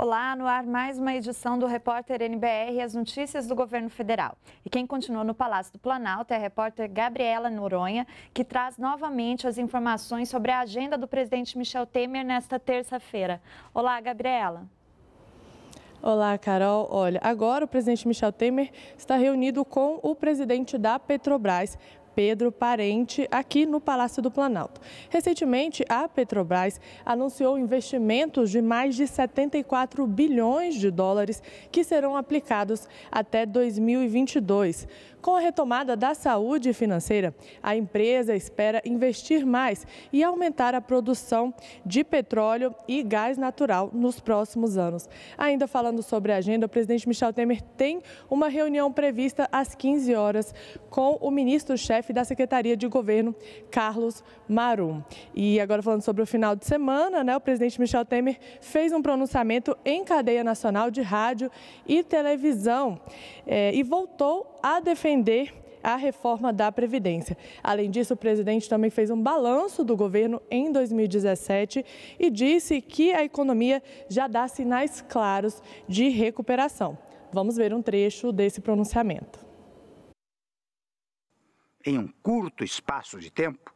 Olá, no ar mais uma edição do Repórter NBR e as notícias do governo federal. E quem continua no Palácio do Planalto é a repórter Gabriela Noronha, que traz novamente as informações sobre a agenda do presidente Michel Temer nesta terça-feira. Olá, Gabriela. Olá, Carol. Olha, agora o presidente Michel Temer está reunido com o presidente da Petrobras Pedro Parente, aqui no Palácio do Planalto. Recentemente, a Petrobras anunciou investimentos de mais de 74 bilhões de dólares que serão aplicados até 2022. Com a retomada da saúde financeira, a empresa espera investir mais e aumentar a produção de petróleo e gás natural nos próximos anos. Ainda falando sobre a agenda, o presidente Michel Temer tem uma reunião prevista às 15 horas com o ministro-chefe da Secretaria de Governo, Carlos Marum. E agora falando sobre o final de semana, né, o presidente Michel Temer fez um pronunciamento em cadeia nacional de rádio e televisão eh, e voltou a defender a reforma da Previdência. Além disso, o presidente também fez um balanço do governo em 2017 e disse que a economia já dá sinais claros de recuperação. Vamos ver um trecho desse pronunciamento. Em um curto espaço de tempo,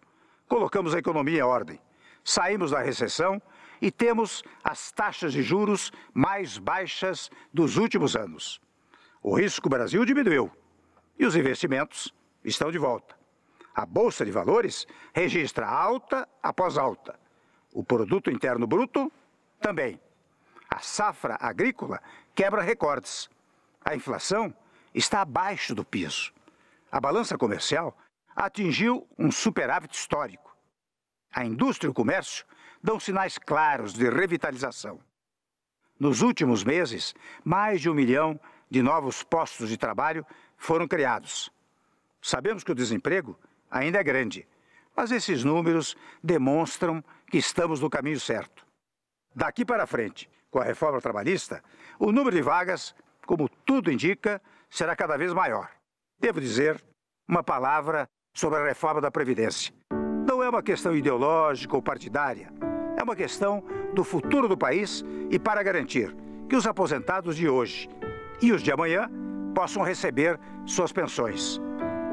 colocamos a economia em ordem, saímos da recessão e temos as taxas de juros mais baixas dos últimos anos. O risco Brasil diminuiu e os investimentos estão de volta. A Bolsa de Valores registra alta após alta. O Produto Interno Bruto também. A safra agrícola quebra recordes. A inflação está abaixo do piso. A balança comercial atingiu um superávit histórico. A indústria e o comércio dão sinais claros de revitalização. Nos últimos meses, mais de um milhão de novos postos de trabalho foram criados. Sabemos que o desemprego ainda é grande, mas esses números demonstram que estamos no caminho certo. Daqui para frente, com a reforma trabalhista, o número de vagas, como tudo indica, será cada vez maior. Devo dizer uma palavra sobre a reforma da Previdência. Não é uma questão ideológica ou partidária, é uma questão do futuro do país e para garantir que os aposentados de hoje e os de amanhã possam receber suas pensões.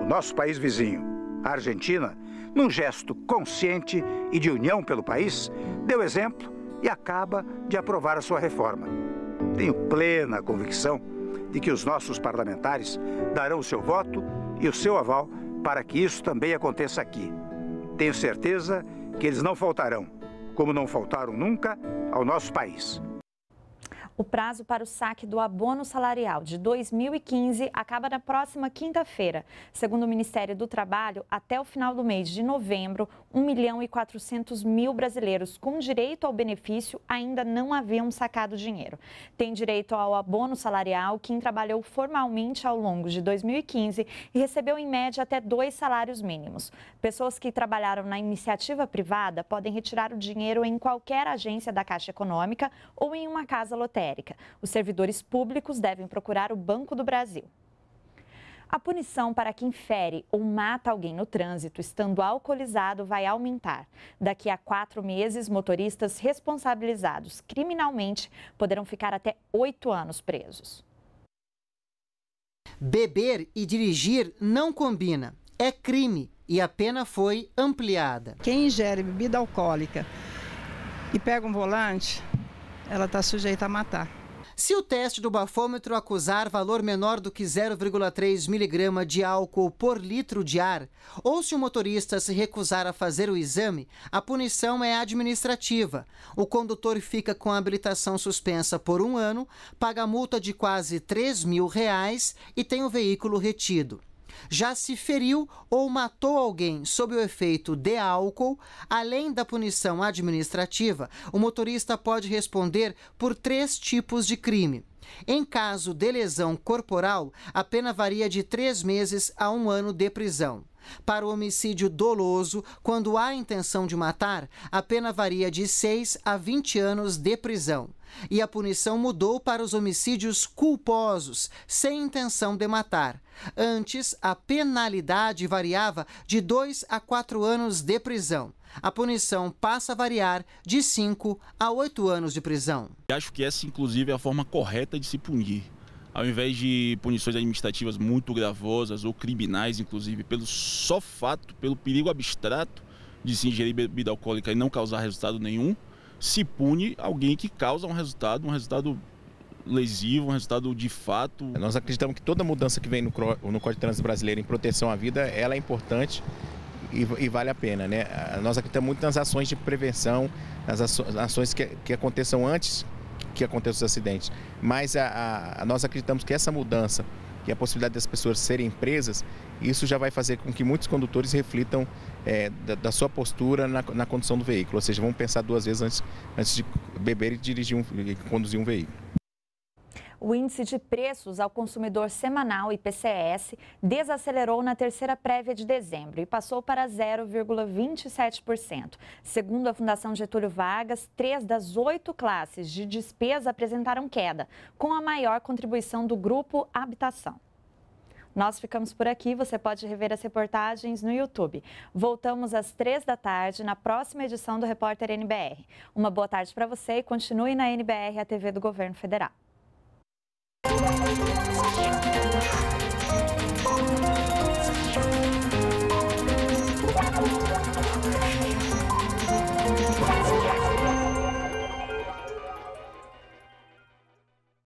O nosso país vizinho, a Argentina, num gesto consciente e de união pelo país, deu exemplo e acaba de aprovar a sua reforma. Tenho plena convicção de que os nossos parlamentares darão o seu voto e o seu aval para que isso também aconteça aqui. Tenho certeza que eles não faltarão, como não faltaram nunca ao nosso país. O prazo para o saque do abono salarial de 2015 acaba na próxima quinta-feira. Segundo o Ministério do Trabalho, até o final do mês de novembro, 1 milhão e 400 mil brasileiros com direito ao benefício ainda não haviam sacado dinheiro. Tem direito ao abono salarial quem trabalhou formalmente ao longo de 2015 e recebeu em média até dois salários mínimos. Pessoas que trabalharam na iniciativa privada podem retirar o dinheiro em qualquer agência da Caixa Econômica ou em uma casa lotérica. América. Os servidores públicos devem procurar o Banco do Brasil. A punição para quem fere ou mata alguém no trânsito estando alcoolizado vai aumentar. Daqui a quatro meses, motoristas responsabilizados criminalmente poderão ficar até oito anos presos. Beber e dirigir não combina. É crime e a pena foi ampliada. Quem ingere bebida alcoólica e pega um volante ela está sujeita a matar. Se o teste do bafômetro acusar valor menor do que 0,3 miligrama de álcool por litro de ar, ou se o motorista se recusar a fazer o exame, a punição é administrativa. O condutor fica com a habilitação suspensa por um ano, paga multa de quase 3 mil reais e tem o veículo retido já se feriu ou matou alguém sob o efeito de álcool, além da punição administrativa, o motorista pode responder por três tipos de crime. Em caso de lesão corporal, a pena varia de três meses a um ano de prisão. Para o homicídio doloso, quando há intenção de matar, a pena varia de 6 a 20 anos de prisão. E a punição mudou para os homicídios culposos, sem intenção de matar. Antes, a penalidade variava de 2 a 4 anos de prisão. a punição passa a variar de 5 a 8 anos de prisão. Acho que essa, inclusive, é a forma correta de se punir. Ao invés de punições administrativas muito gravosas ou criminais, inclusive, pelo só fato, pelo perigo abstrato de se ingerir bebida alcoólica e não causar resultado nenhum, se pune alguém que causa um resultado, um resultado lesivo, um resultado de fato. Nós acreditamos que toda mudança que vem no, no Código de Trânsito Brasileiro em proteção à vida, ela é importante e, e, vale a pena. Né? Nós acreditamos muito nas ações de prevenção, nas ações que, que aconteçam antes que aconteçam os acidentes. Mas a, a, nós acreditamos que essa mudança e a possibilidade das pessoas serem presas, isso já vai fazer com que muitos condutores reflitam é, da, da, sua postura na, na, condução do veículo. Ou seja, vão pensar duas vezes antes, antes de beber e dirigir um, e conduzir um veículo. O índice de preços ao consumidor semanal, IPCS, desacelerou na terceira prévia de dezembro e passou para 0,27%. Segundo a Fundação Getúlio Vargas, três das oito classes de despesa apresentaram queda, com a maior contribuição do grupo Habitação. Nós ficamos por aqui. Você pode rever as reportagens no YouTube. Voltamos às três da tarde na próxima edição do Repórter NBR. Uma boa tarde para você e continue na NBR, a TV do Governo Federal. Thank you.